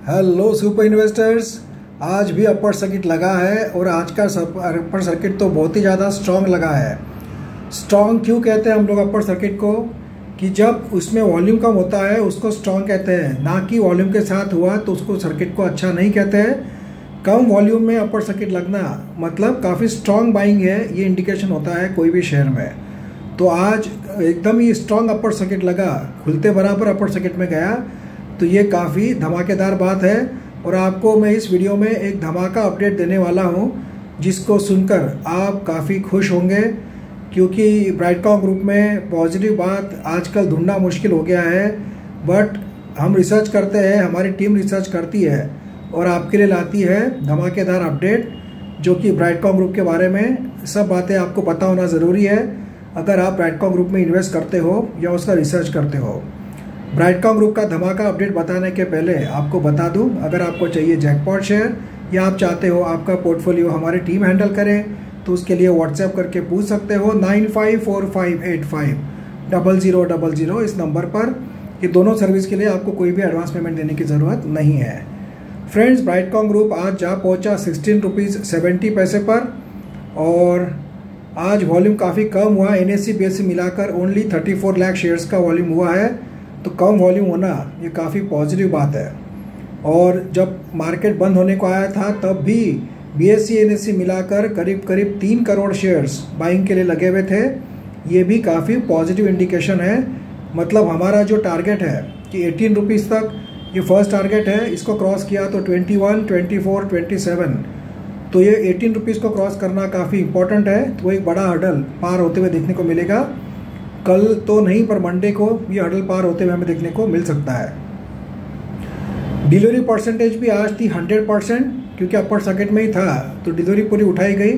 Hello super investors आज भी upper circuit लगा है और आज का अपर सर्किट तो बहुत ही ज़्यादा स्ट्रांग लगा है। स्ट्रांग क्यों कहते हैं हम लोग अपर सर्किट को? कि जब उसमें वॉल्यूम कम होता है, उसको स्ट्रांग कहते हैं। ना कि वॉल्यूम के साथ हुआ तो उसको सर्किट को अच्छा नहीं कहते हैं। कम वॉल्यूम में अपर सर्किट लगना मतलब काफ़ी स्ट्रांग बाइंग है, ये इंडिकेशन होता है कोई भी शेयर में। तो आज एकदम ही स्ट्रांग अपर सर्किट लगा, खुलते बराबर अपर सर्किट में गया। तो ये काफ़ी धमाकेदार बात है और आपको मैं इस वीडियो में एक धमाका अपडेट देने वाला हूँ, जिसको सुनकर आप काफ़ी खुश होंगे, क्योंकि ब्राइटकॉम ग्रुप में पॉजिटिव बात आजकल ढूंढना मुश्किल हो गया है बट हम रिसर्च करते हैं, हमारी टीम रिसर्च करती है और आपके लिए लाती है धमाकेदार अपडेट जो कि ब्राइटकॉम ग्रुप के बारे में सब बातें आपको पता होना ज़रूरी है, अगर आप ब्राइटकॉम ग्रुप में इन्वेस्ट करते हो या उसका रिसर्च करते हो। ब्राइटकॉम ग्रुप का धमाका अपडेट बताने के पहले आपको बता दूँ, अगर आपको चाहिए जैकपॉट शेयर या आप चाहते हो आपका पोर्टफोलियो हमारी टीम हैंडल करे तो उसके लिए व्हाट्सएप करके पूछ सकते हो nine five four five eight five double zero double zero इस नंबर पर ये दोनों सर्विस के लिए आपको कोई भी एडवांस पेमेंट देने की ज़रूरत नहीं है। फ्रेंड्स ब्राइटकॉम ग्रुप आज जा पहुँचा सिक्सटीन रुपीज़ सेवेंटी पैसे पर और आज वॉल्यूम काफ़ी कम हुआ N S E B S E मिलाकर only thirty four lakh shares का वॉल्यूम हुआ है। तो कम वॉल्यूम होना, ये काफ़ी पॉजिटिव बात है। और जब मार्केट बंद होने को आया था, तब भी B S E N S E मिलाकर करीब करीब तीन करोड़ शेयर्स बाइंग के लिए लगे हुए थे। ये भी काफ़ी पॉजिटिव इंडिकेशन है। मतलब हमारा जो टारगेट है कि एटीन रुपीज़ तक, ये फ़र्स्ट टारगेट है, इसको क्रॉस किया तो twenty one twenty four twenty seven तो ये एटीन रुपीज़ को क्रॉस करना काफ़ी इंपॉर्टेंट है। तो एक बड़ा हर्डल पार होते हुए देखने को मिलेगा। कल तो नहीं, पर मंडे को ये हडल पार होते हुए हमें देखने को मिल सकता है। डिलीवरी परसेंटेज भी आज थी हंड्रेड परसेंट क्योंकि अपर सर्किट में ही था तो डिलीवरी पूरी उठाई गई।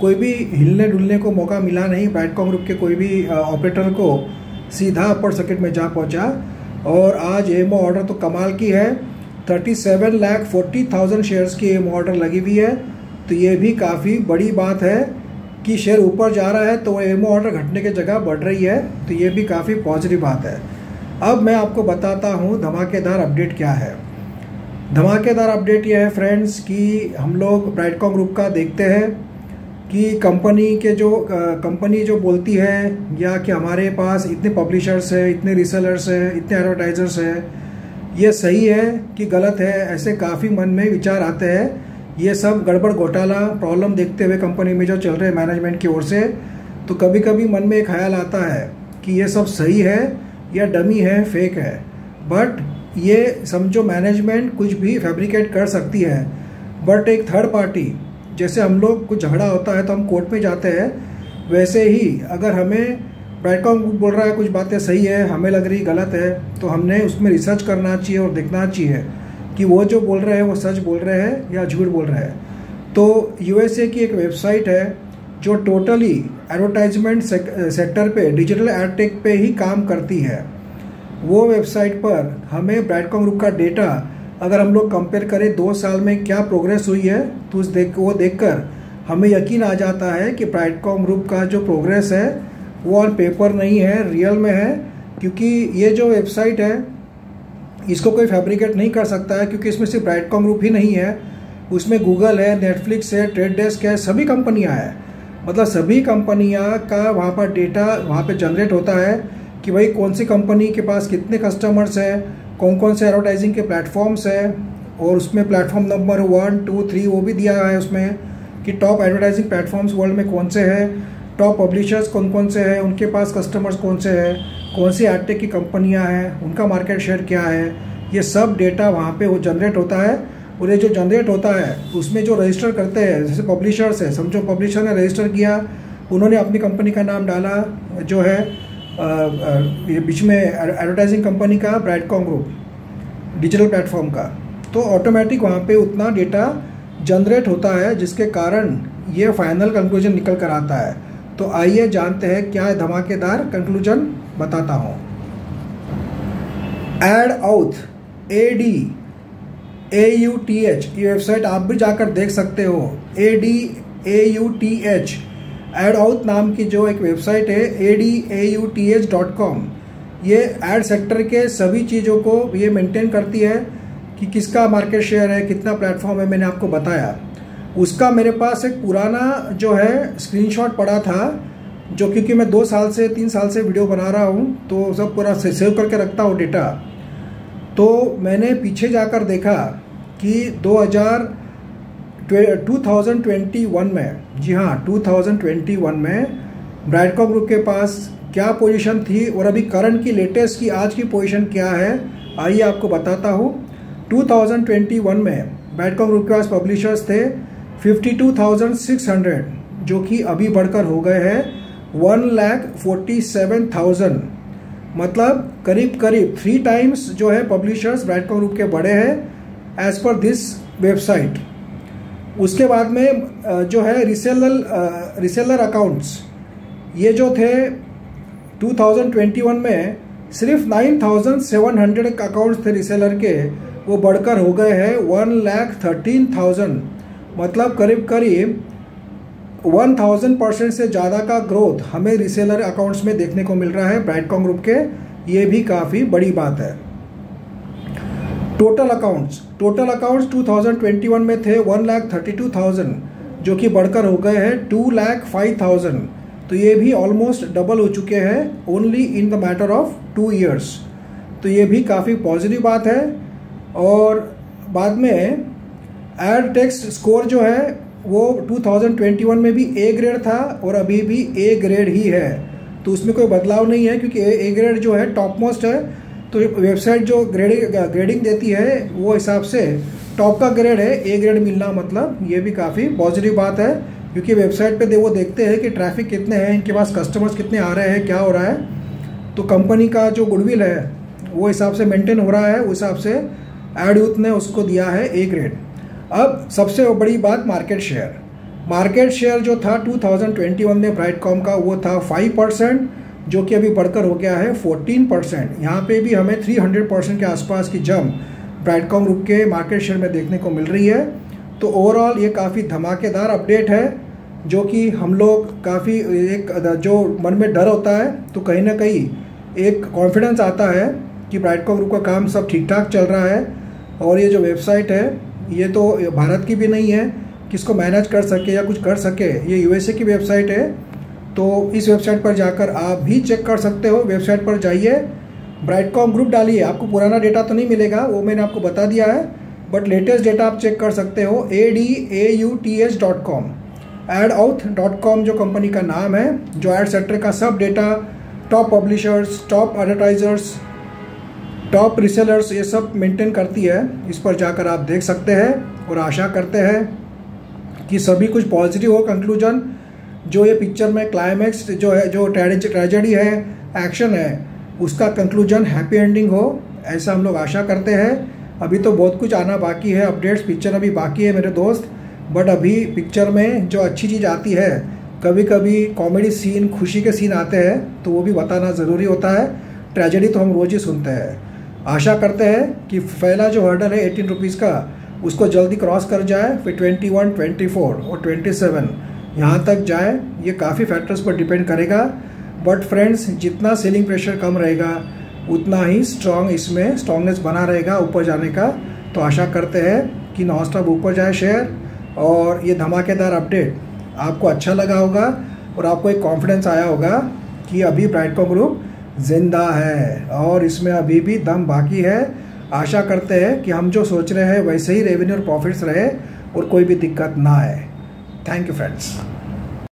कोई भी हिलने डुलने को मौका मिला नहीं बैटकॉम ग्रुप के कोई भी ऑपरेटर को सीधा अपर सर्किट में जा पहुँचा। और आज एमओ ऑर्डर तो कमाल की है thirty seven lakh forty thousand shares की एमओ ऑर्डर लगी हुई है। तो ये भी काफ़ी बड़ी बात है। कि शेयर ऊपर जा रहा है तो एमओ ऑर्डर घटने की जगह बढ़ रही है तो ये भी काफ़ी पॉजिटिव बात है। अब मैं आपको बताता हूँ धमाकेदार अपडेट क्या है। धमाकेदार अपडेट ये है फ्रेंड्स कि हम लोग ब्राइटकॉम ग्रुप का देखते हैं कि कंपनी के जो कंपनी जो बोलती है या कि हमारे पास इतने पब्लिशर्स है, इतने रिसेलर्स हैं, इतने एडवर्टाइजर्स है, ये सही है कि गलत है, ऐसे काफ़ी मन में विचार आते हैं। ये सब गड़बड़ घोटाला प्रॉब्लम देखते हुए कंपनी में जो चल रहे मैनेजमेंट की ओर से तो कभी कभी मन में एक ख्याल आता है कि ये सब सही है या डमी है फेक है। बट ये समझो मैनेजमेंट कुछ भी फैब्रिकेट कर सकती है। बट एक थर्ड पार्टी जैसे हम लोग कुछ झगड़ा होता है तो हम कोर्ट में जाते हैं, वैसे ही अगर हमें ब्राइटकॉम बोल रहा है कुछ बातें सही है, हमें लग रही, गलत है तो हमने उसमें रिसर्च करना चाहिए और देखना चाहिए। कि वो जो बोल रहे हैं, वो सच बोल रहे हैं या झूठ बोल रहे हैं। तो यूएसए की एक वेबसाइट है जो टोटली एडवर्टाइजमेंट सेक्टर पे डिजिटल एडटेक पे ही काम करती है। वो वेबसाइट पर हमें ब्राइटकॉम ग्रुप का डेटा अगर हम लोग कंपेयर करें दो साल में क्या प्रोग्रेस हुई है तो उस देख, वो देख कर हमें यकीन आ जाता है कि ब्राइटकॉम ग्रुप का जो प्रोग्रेस है, वो ऑन पेपर नहीं है रियल में है, क्योंकि ये जो वेबसाइट है इसको कोई फैब्रिकेट नहीं कर सकता है, क्योंकि इसमें सिर्फ़ ब्राइटकॉम ग्रुप ही नहीं है। उसमें गूगल है नेटफ्लिक्स है ट्रेड डेस्क है, सभी कंपनियाँ हैं। मतलब सभी कंपनियाँ का वहाँ पर डेटा वहाँ पे जनरेट होता है कि भाई कौन सी कंपनी के पास कितने कस्टमर्स हैं कौन कौन से एडवर्टाइजिंग के प्लेटफॉर्म्स हैं, और उसमें platform number one two three वो भी दिया है उसमें कि टॉप एडवर्टाइजिंग प्लेटफॉर्म्स वर्ल्ड में कौन से हैं टॉप पब्लिशर्स कौन कौन से हैं, उनके पास कस्टमर्स कौन से हैं। कौन सी एडटेक की कंपनियाँ हैं उनका मार्केट शेयर क्या है ये सब डेटा वहाँ पे वो जनरेट होता है और ये जो जनरेट होता है उसमें जो रजिस्टर करते हैं जैसे पब्लिशर्स है समझो पब्लिशर ने रजिस्टर किया उन्होंने अपनी कंपनी का नाम डाला जो है आ, आ, ये बीच में एडवर्टाइजिंग कंपनी का ब्राइटकॉम ग्रुप डिजिटल प्लेटफॉर्म का। तो ऑटोमेटिक वहाँ पे उतना डेटा जनरेट होता है जिसके कारण ये फाइनल कंक्लूजन निकल कर आता है। तो आइए जानते हैं क्या है धमाकेदार कंक्लूजन बताता हूँ। Ad auth A D A U T H ये वेबसाइट आप भी जाकर देख सकते हो। A D A U T H ad auth नाम की जो एक वेबसाइट है A D A U T H dot com ये एड सेक्टर के सभी चीज़ों को ये मेंटेन करती है कि किसका मार्केट शेयर है, कितना प्लेटफॉर्म है, मैंने आपको बताया। उसका मेरे पास एक पुराना जो है स्क्रीनशॉट पड़ा था, जो क्योंकि मैं दो साल से, तीन साल से वीडियो बना रहा हूँ तो सब पूरा सेव करके रखता हूँ डेटा तो मैंने पीछे जाकर देखा कि 2000 2021 में, जी हाँ 2021 में ब्राइडकॉम ग्रुप के पास क्या पोजीशन थी और अभी करंट की लेटेस्ट की आज की पोजीशन क्या है, आइए आपको बताता हूँ। 2021 में ब्राइडकॉम ग्रुप के पास पब्लिशर्स थे 52,600 जो कि अभी बढ़कर हो गए हैं one lakh forty seven thousand मतलब करीब करीब थ्री टाइम्स जो है पब्लिशर्स ब्राइडकॉम ग्रुप के बड़े हैं एज पर दिस वेबसाइट उसके बाद में जो है रिसेलर रिसेलर अकाउंट्स ये जो थे 2021 में सिर्फ़ 9,700 अकाउंट्स थे रिसेलर के वो बढ़कर हो गए हैं वन लैख थर्टीन थाउज़ेंड मतलब करीब करीब वन थाउज़ेंड परसेंट से ज़्यादा का ग्रोथ हमें रिसेलर अकाउंट्स में देखने को मिल रहा है ब्राइटकॉम ग्रुप के। ये भी काफ़ी बड़ी बात है। टोटल अकाउंट्स टोटल अकाउंट्स 2021 में थे one lakh thirty two thousand जो कि बढ़कर हो गए हैं टू लाख फाइव थाउज़ेंड तो ये भी ऑलमोस्ट डबल हो चुके हैं only in the matter of two years तो ये भी काफ़ी पॉजिटिव बात है। और बाद में एड टेक्स्ट स्कोर जो है, वो 2021 में भी ए ग्रेड था और अभी भी ए ग्रेड ही है। तो उसमें कोई बदलाव नहीं है क्योंकि ए ग्रेड जो है टॉप मोस्ट है। तो वेबसाइट जो ग्रेडिंग ग्रेडिंग देती है, वो हिसाब से टॉप का ग्रेड है। ए ग्रेड मिलना मतलब ये भी काफ़ी पॉजिटिव बात है, क्योंकि वेबसाइट पे दे, वो देखते हैं कि ट्रैफ़िक कितने हैं, इनके पास कस्टमर्स कितने आ रहे हैं, क्या हो रहा है। तो कंपनी का जो गुडविल है, वो हिसाब से मेंटेन हो रहा है, उस हिसाब से एड यूथ ने उसको दिया है ए ग्रेड अब सबसे बड़ी बात मार्केट शेयर मार्केट शेयर जो था 2021 में ब्राइटकॉम का, वो था 5 परसेंट जो कि अभी बढ़कर हो गया है 14 परसेंट यहाँ पर भी हमें 300 परसेंट के आसपास की जम ब्राइटकॉम ग्रुप के मार्केट शेयर में देखने को मिल रही है। तो ओवरऑल ये काफ़ी धमाकेदार अपडेट है, जो कि हम लोग काफ़ी एक, जो मन में डर होता है तो कहीं ना कहीं एक कॉन्फिडेंस आता है कि ब्राइटकॉम ग्रुप का काम सब ठीक ठाक चल रहा है। और ये जो वेबसाइट है ये तो भारत की भी नहीं है, किसको मैनेज कर सके या कुछ कर सके, ये यूएसए की वेबसाइट है। तो इस वेबसाइट पर जाकर आप भी चेक कर सकते हो। वेबसाइट पर जाइए ब्राइटकॉम ग्रुप डालिए। आपको पुराना डेटा तो नहीं मिलेगा, वो मैंने आपको बता दिया है बट लेटेस्ट डेटा आप चेक कर सकते हो A D A U T H dot com ad auth dot com जो कंपनी का नाम है, जो एड सेक्टर का सब data top publishers top advertisers top resellers ये सब मेंटेन करती है, इस पर जाकर आप देख सकते हैं और आशा करते हैं कि सभी कुछ पॉजिटिव हो कंक्लूजन जो ये पिक्चर में क्लाइमैक्स जो है, जो ट्रेजेडी है एक्शन है, उसका कंक्लूजन हैप्पी एंडिंग हो, ऐसा हम लोग आशा करते हैं। अभी तो बहुत कुछ आना बाकी है अपडेट्स पिक्चर अभी बाकी है मेरे दोस्त बट अभी पिक्चर में जो अच्छी चीज़ आती है कभी कभी कॉमेडी सीन खुशी के सीन आते हैं तो वो भी बताना ज़रूरी होता है। ट्रेजेडी तो हम रोज़ ही सुनते हैं। आशा करते हैं कि पहला जो हर्डल है एटीन रुपीज़ का, उसको जल्दी क्रॉस कर जाए, फिर ट्वेंटी वन ट्वेंटी फोर और ट्वेंटी सेवन यहाँ तक जाए, ये काफ़ी फैक्टर्स पर डिपेंड करेगा। बट फ्रेंड्स जितना सेलिंग प्रेशर कम रहेगा, उतना ही स्ट्रॉन्ग इसमें स्ट्रॉन्गनेस बना रहेगा ऊपर जाने का। तो आशा करते हैं कि नॉन ऊपर जाए शेयर और ये धमाकेदार अपडेट आपको अच्छा लगा होगा और आपको एक कॉन्फिडेंस आया होगा कि अभी ब्राइटकॉम ग्रुप ज़िंदा है। और इसमें अभी भी दम बाकी है। आशा करते हैं कि हम जो सोच रहे हैं वैसे ही रेवेन्यू और प्रॉफिट्स रहे और कोई भी दिक्कत ना आए। Thank you friends